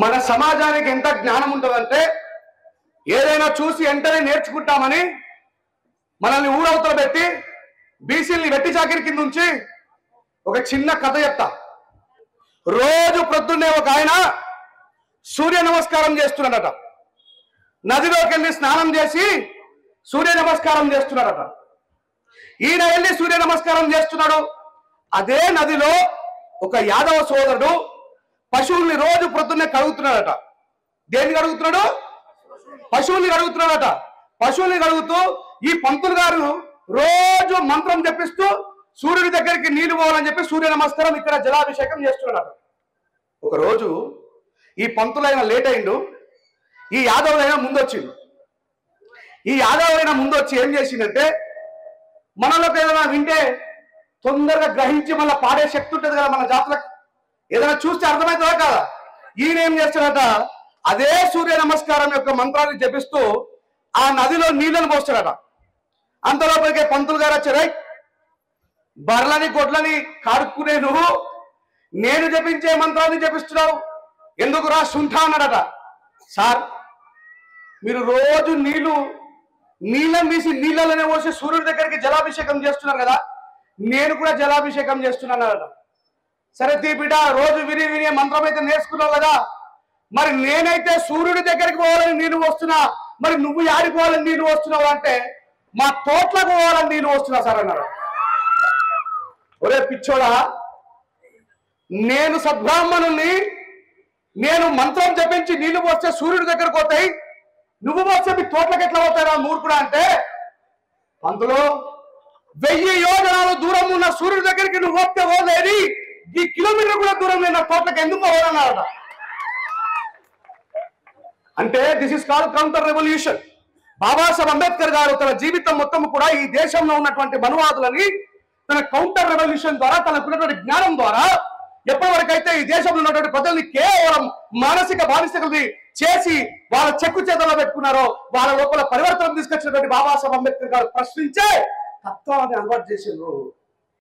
మన సమాజానికి ఎంత జ్ఞానం ఉంటుందంటే ఏదైనా చూసి వెంటనే నేర్చుకుంటామని మనల్ని ఊరవతల పెట్టి బీసీల్ని వెట్టి చాకిరి కింద ఉంచి ఒక చిన్న కథ చెప్తా. రోజు ప్రొద్దున్నే ఒక ఆయన సూర్య నమస్కారం చేస్తున్నాడట. నదిలోకి వెళ్ళి స్నానం చేసి సూర్య నమస్కారం చేస్తున్నాడట. ఈయన వెళ్ళి సూర్య నమస్కారం చేస్తున్నాడు. అదే నదిలో ఒక యాదవ సోదరుడు పశువుల్ని రోజు ప్రొద్దున్నే కడుగుతున్నాడట. దేన్ని కడుగుతున్నాడు? పశువుల్ని కడుగుతున్నాడట. పశువుల్ని కడుగుతూ ఈ పంతులు గారు రోజు మంత్రం చెప్పిస్తూ సూర్యుడి దగ్గరికి నీళ్ళు పోవాలని చెప్పి సూర్య నమస్కారం ఇక్కడ జలాభిషేకం చేస్తున్నాడట. ఒక రోజు ఈ పంతులైన లేట్ అయిండు. ఈ యాదవులైనా ముందొచ్చిండు. ఈ యాదవులైనా ముందొచ్చి ఏం చేసిందంటే మనలోకి ఏదైనా వింటే తొందరగా గ్రహించి మళ్ళీ పాడే శక్తి ఉంటుంది కదా మన జాతులకు ఏదైనా చూస్తే అర్థమవుతుందా కదా? ఈయన ఏం చేస్తాడట అదే సూర్య నమస్కారం యొక్క మంత్రాన్ని జపిస్తూ ఆ నదిలో నీళ్ళను పోస్తాడట అంతలోపలికే పంతులు గారు వచ్చారై బర్లని గొడ్లని కాడుకునే నువ్వు? నేను జపించే మంత్రాన్ని జపిస్తున్నావు. ఎందుకు రా సుంఠ అన్నాడట. సార్ మీరు రోజు నీళ్ళు నీళ్ళని తీసి నీళ్ళలోనే పోసి సూర్యుడి దగ్గరికి జలాభిషేకం చేస్తున్నారు కదా? నేను కూడా జలాభిషేకం చేస్తున్నాను అన్నాడట. సరే బిడ్డ రోజు విని విని మంత్రం అయితే నేర్చుకున్నావు కదా. మరి నేనైతే సూర్యుడి దగ్గరికి పోవాలని నేను వస్తున్నా మరి నువ్వు ఆడిపోవాలని నేను వస్తున్నావు అంటే మా తోటలకు పోవాలని నేను వస్తున్నా సార్ అన్నారు. ఒరే పిచ్చోడా నేను సద్బ్రాహ్మణుణ్ణి నేను మంత్రం జపించి నీళ్ళు పోస్తే సూర్యుడి దగ్గరకు పోతాయి నువ్వు పోస్తే మీ తోటలకు ఎట్లా పోతారా మూర్ఖుడా అంటే అందులో వెయ్యి యోజనాలు దూరం ఉన్న సూర్యుడి దగ్గరికి నువ్వు పోతే పోలేని ఈ కిలోమీటర్ కూడా దూరం లేని తోటలకు ఎందుకు పోవాలన్నారట అంటే this is call counter revolution Babasaheb Ambedkar గారు తన జీవితం మొత్తం కూడా ఈ దేశంలో ఉన్నటువంటి మనువాదులని తన కౌంటర్ రెవల్యూషన్ ద్వారా తనకున్నటువంటి జ్ఞానం ద్వారా ఎప్పటి వరకైతే ఈ దేశంలో ఉన్నటువంటి ప్రజల్ని కేవలం మానసిక బానిసకుల్ని చేసి వాళ్ళ చెక్కు చేతల్లో పెట్టుకున్నారో వాళ్ళ లోపల పరివర్తన తీసుకొచ్చినటువంటి బాబాసాహెబ్ అంబేద్కర్ గారు ప్రశ్నించే తత్వాన్ని అలవాటు చేసిండ్రు.